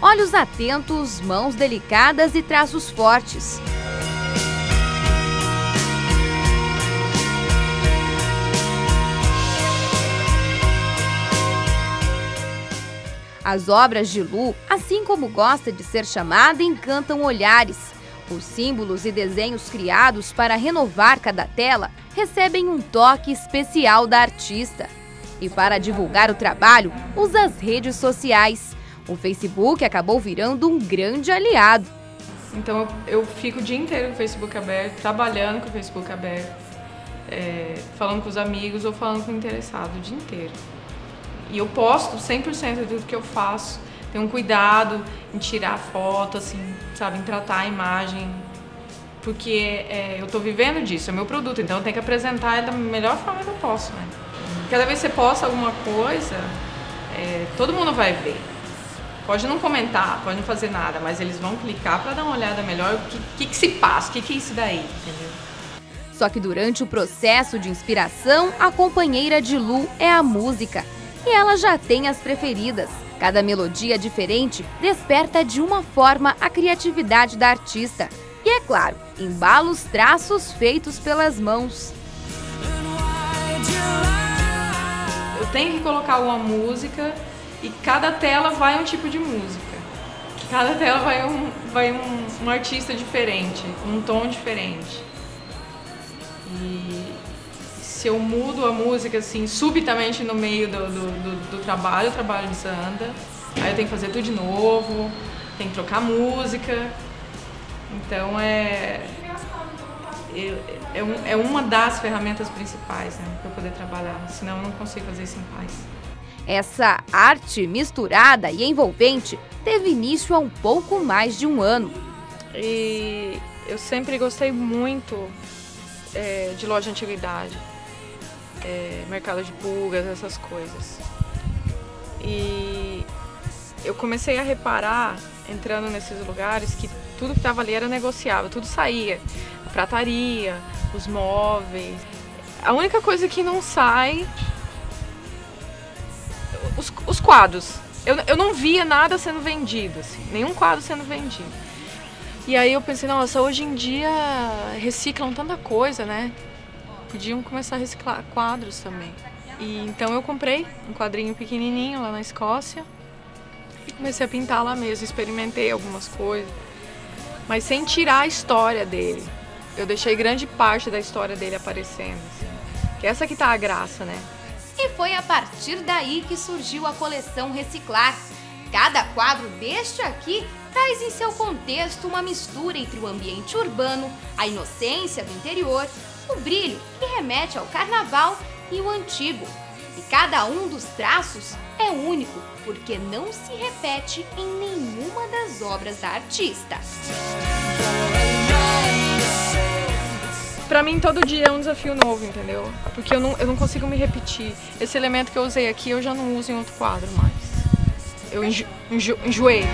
Olhos atentos, mãos delicadas e traços fortes. As obras de Lu, assim como gosta de ser chamada, encantam olhares. Os símbolos e desenhos criados para renovar cada tela recebem um toque especial da artista. E para divulgar o trabalho, usa as redes sociais. O Facebook acabou virando um grande aliado. Então eu fico o dia inteiro com o Facebook aberto, trabalhando com o Facebook aberto, é, falando com os amigos ou falando com o interessado o dia inteiro. E eu posto 100% de tudo que eu faço. Tenho um cuidado em tirar foto, assim, sabe, em tratar a imagem. Porque é, eu estou vivendo disso, é meu produto, então eu tenho que apresentar da melhor forma que eu posso, né? Cada vez que você posta alguma coisa, é, todo mundo vai ver. Pode não comentar, pode não fazer nada, mas eles vão clicar para dar uma olhada melhor o que, que, que se passa, o que, que é isso daí, entendeu? Só que durante o processo de inspiração, a companheira de Lu é a música. E ela já tem as preferidas. Cada melodia diferente desperta de uma forma a criatividade da artista. E é claro, embala os traços feitos pelas mãos. Eu tenho que colocar uma música e cada tela vai um tipo de música. Cada tela vai um, vai um, um artista diferente, um tom diferente. E se eu mudo a música assim subitamente no meio do, do, do, do trabalho, o trabalho desanda. Aí eu tenho que fazer tudo de novo, tenho que trocar música. Então é. É, é uma das ferramentas principais né, para eu poder trabalhar, senão eu não consigo fazer isso em paz. Essa arte misturada e envolvente teve início há um pouco mais de um ano. E eu sempre gostei muito é, de loja de antiguidade, é, mercado de pulgas, essas coisas. E eu comecei a reparar, entrando nesses lugares, que tudo que estava ali era negociável, tudo saía. A prataria, os móveis. A única coisa que não sai os, os quadros. Eu, eu não via nada sendo vendido, assim, nenhum quadro sendo vendido. E aí eu pensei, nossa, hoje em dia reciclam tanta coisa, né? Podiam começar a reciclar quadros também. E então eu comprei um quadrinho pequenininho lá na Escócia e comecei a pintar lá mesmo, experimentei algumas coisas, mas sem tirar a história dele. Eu deixei grande parte da história dele aparecendo, assim. Que essa que tá a graça, né? Foi a partir daí que surgiu a coleção Reciclar. Cada quadro deste aqui traz em seu contexto uma mistura entre o ambiente urbano, a inocência do interior, o brilho que remete ao carnaval e o antigo. E cada um dos traços é único, porque não se repete em nenhuma das obras da artista. Pra mim, todo dia é um desafio novo, entendeu? Porque eu não, eu não consigo me repetir. Esse elemento que eu usei aqui, eu já não uso em outro quadro mais. Eu enjo, enjo, enjoei.